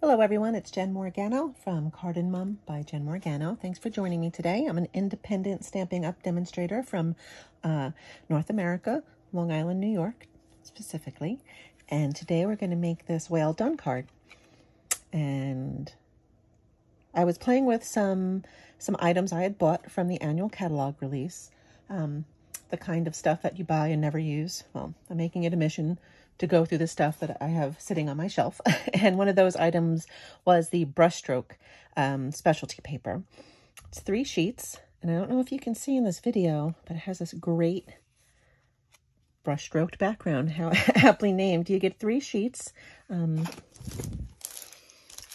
Hello everyone, it's Jen Morgano from Card and Mum by Jen Morgano. Thanks for joining me today. I'm an independent Stampin' Up demonstrator from uh, North America, Long Island, New York specifically. And today we're going to make this Whale Done card. And I was playing with some some items I had bought from the annual catalog release. Um, the kind of stuff that you buy and never use. Well, I'm making it a mission to go through the stuff that I have sitting on my shelf. and one of those items was the brushstroke um, specialty paper. It's three sheets, and I don't know if you can see in this video, but it has this great brushstroked background, how aptly named. You get three sheets. Um,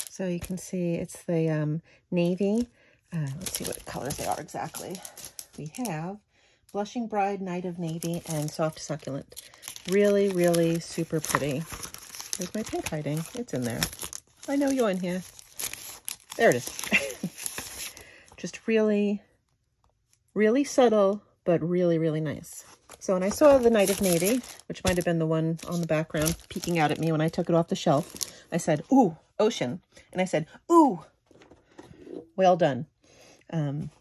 so you can see it's the um, navy. Uh, let's see what colors they are exactly. We have Blushing Bride, Night of Navy, and Soft Succulent. Really, really super pretty. Where's my pink hiding? It's in there. I know you're in here. There it is. Just really, really subtle, but really, really nice. So when I saw the Night of Navy, which might have been the one on the background peeking out at me when I took it off the shelf, I said, ooh, ocean. And I said, ooh, well done. Um,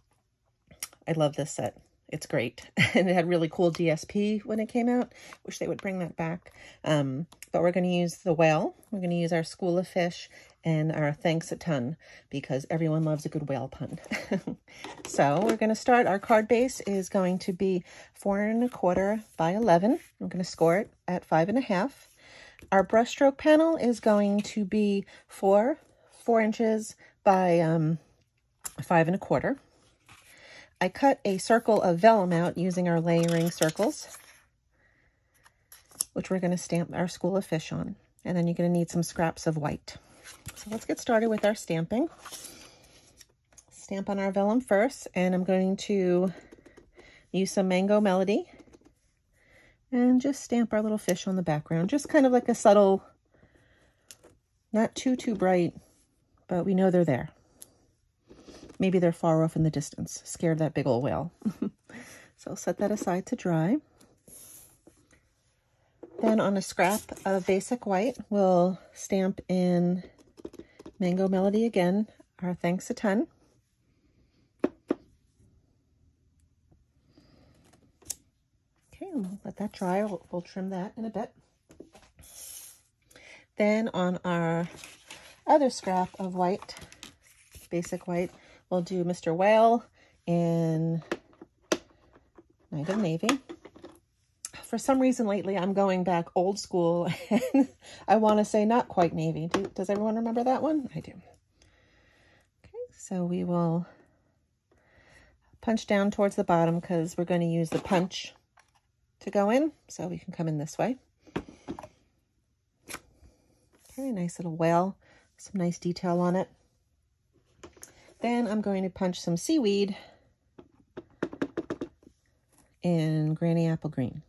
I love this set. It's great. and it had really cool DSP when it came out. Wish they would bring that back. Um, but we're going to use the whale. We're going to use our school of fish and our thanks a ton because everyone loves a good whale pun. so we're going to start. Our card base is going to be four and a quarter by 11. I'm going to score it at five and a half. Our brushstroke panel is going to be four, four inches by um, five and a quarter. I cut a circle of vellum out using our layering circles, which we're going to stamp our school of fish on. And then you're going to need some scraps of white. So let's get started with our stamping. Stamp on our vellum first, and I'm going to use some Mango Melody and just stamp our little fish on the background. Just kind of like a subtle, not too, too bright, but we know they're there. Maybe they're far off in the distance, scared that big old whale. so set that aside to dry. Then on a scrap of basic white, we'll stamp in Mango Melody again, our thanks a ton. Okay, we'll let that dry. We'll, we'll trim that in a bit. Then on our other scrap of white, basic white, We'll do Mr. Whale in Night of Navy. For some reason lately, I'm going back old school, and I want to say not quite Navy. Do, does everyone remember that one? I do. Okay, so we will punch down towards the bottom because we're going to use the punch to go in, so we can come in this way. Very nice little whale, some nice detail on it. Then I'm going to punch some seaweed in Granny Apple Green.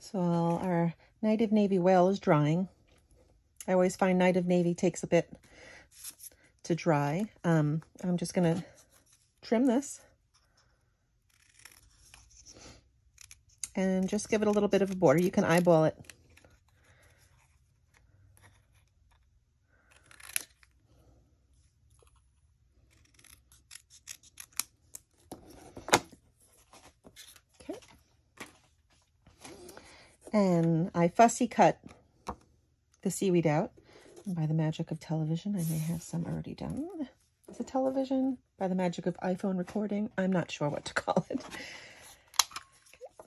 So our of Navy whale is drying. I always find of Navy takes a bit to dry. Um, I'm just going to trim this. And just give it a little bit of a border. You can eyeball it. Okay. And I fussy cut the seaweed out. And by the magic of television, I may have some already done. Is it television? By the magic of iPhone recording? I'm not sure what to call it.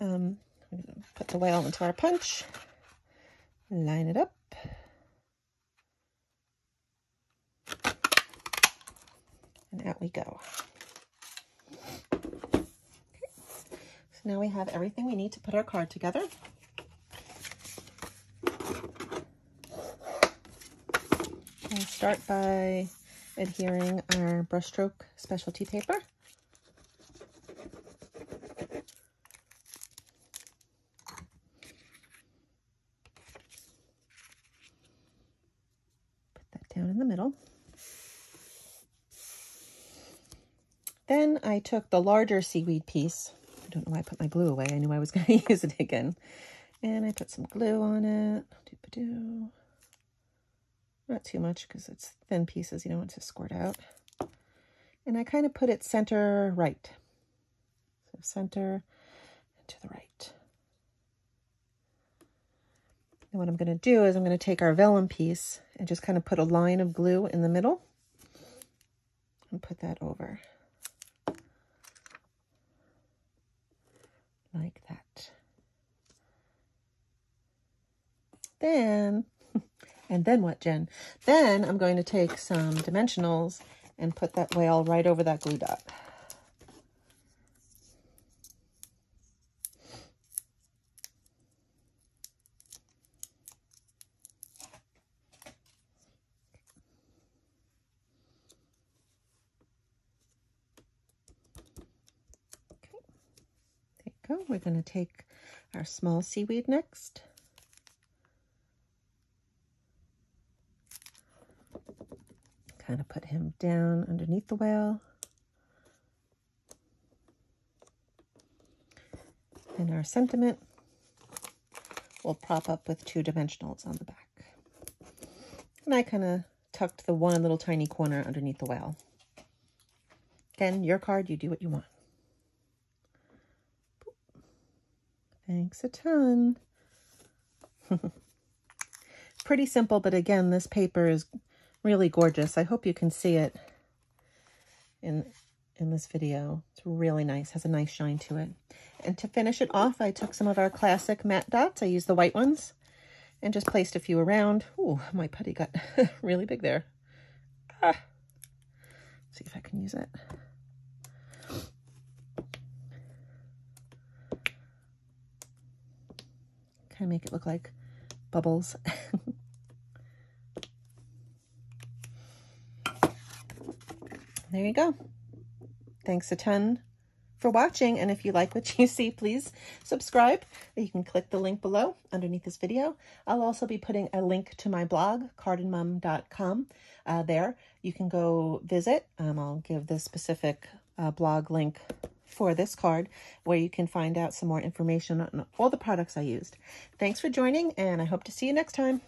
Um, put the whale into our punch, line it up. And out we go. Okay. So now we have everything we need to put our card together. Start by adhering our brushstroke specialty paper. Then I took the larger seaweed piece. I don't know why I put my glue away. I knew I was going to use it again. And I put some glue on it. Not too much because it's thin pieces. You don't want to squirt out. And I kind of put it center right. So center to the right. And what I'm going to do is I'm going to take our vellum piece and just kind of put a line of glue in the middle and put that over. Like that. Then and then what, Jen? Then I'm going to take some dimensionals and put that whale right over that glue dot. We're going to take our small seaweed next. kind of put him down underneath the whale. And our sentiment will prop up with two dimensionals on the back. And I kind of tucked the one little tiny corner underneath the whale. Again, your card, you do what you want. Thanks a ton. Pretty simple, but again, this paper is really gorgeous. I hope you can see it in, in this video. It's really nice, has a nice shine to it. And to finish it off, I took some of our classic matte dots. I used the white ones and just placed a few around. Ooh, my putty got really big there. Ah. see if I can use it. Make it look like bubbles. there you go. Thanks a ton for watching. And if you like what you see, please subscribe. You can click the link below underneath this video. I'll also be putting a link to my blog, cardandmum.com. Uh, there, you can go visit. Um, I'll give the specific uh, blog link for this card where you can find out some more information on all the products I used. Thanks for joining, and I hope to see you next time.